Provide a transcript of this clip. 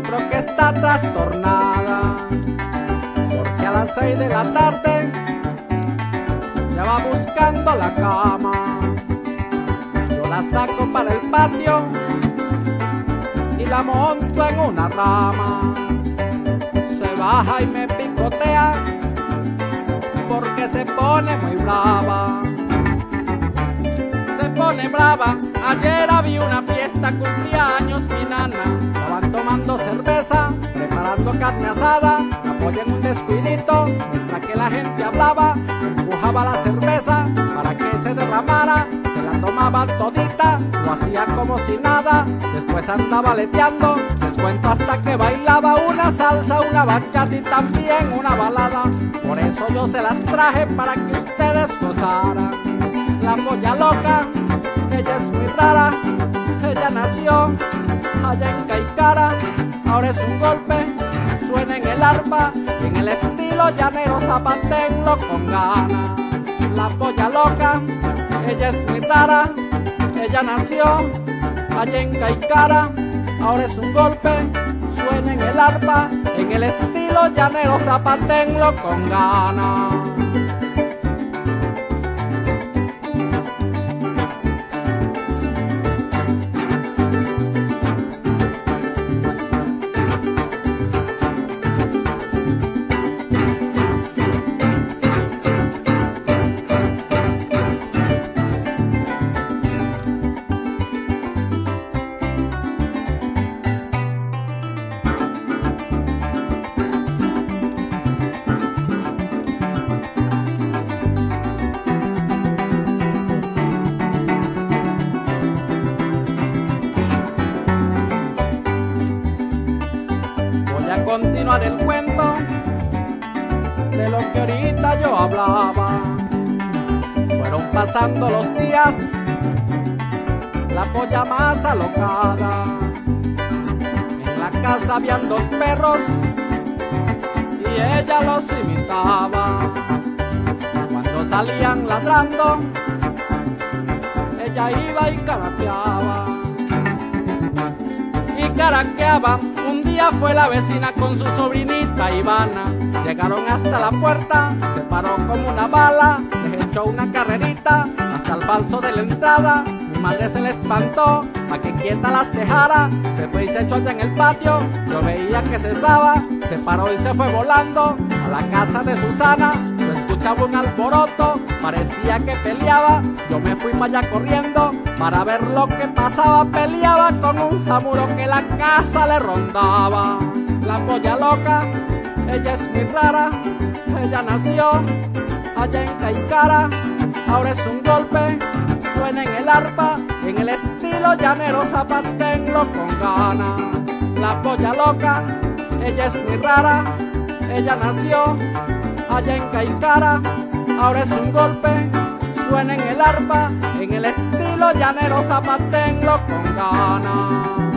trastornada, porque a las seis de la tarde ya va buscando la cama. Yo la saco para el patio y la monto en una rama. Se baja y me picotea porque se pone muy brava. Se pone brava, ayer había una fiesta, cumpleaños mi nana. Tomando cerveza, preparando carne asada, apoya en un descuidito, mientras que la gente hablaba, empujaba la cerveza para que se derramara, se la tomaba todita, lo hacía como si nada, después andaba leteando, les cuento hasta que bailaba una salsa, una bachata y también una balada, por eso yo se las traje para que ustedes gozaran. La polla loca, ella es muy rara, ella nació allá en Caicara, ahora es un golpe, suena en el arpa, en el estilo llanero zapatenlo con ganas. La polla loca, ella es muy ella nació allá en Caicara, ahora es un golpe, suena en el arpa, en el estilo llanero zapatenlo con ganas. Continuar el cuento de lo que ahorita yo hablaba. Fueron pasando los días, la polla más alocada. En la casa habían dos perros y ella los imitaba. Cuando salían ladrando, ella iba y carapeaba y caraqueaba. Fue la vecina con su sobrinita Ivana. Llegaron hasta la puerta, se paró como una bala, les echó una carrerita hasta el falso de la entrada. Mi madre se le espantó, a que quieta las dejara. Se fue y se echó allá en el patio, yo veía que cesaba. Se paró y se fue volando a la casa de Susana. Yo escuchaba un alboroto, parecía que peleaba. Yo me fui para allá corriendo para ver lo que pasaba. Peleaba con un samuro que la casa le rondaba. La polla loca, ella es muy rara. Ella nació allá en Caicara. Ahora es un golpe, suena en el arpa. En el estilo llanero zapatenlo con ganas. La polla loca, ella es muy rara. Ella nació allá en Caicara. Ahora es un golpe, suena en el arpa, en el estilo llanero zapatenlo con ganas.